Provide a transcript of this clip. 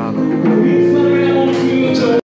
God, Almighty Father.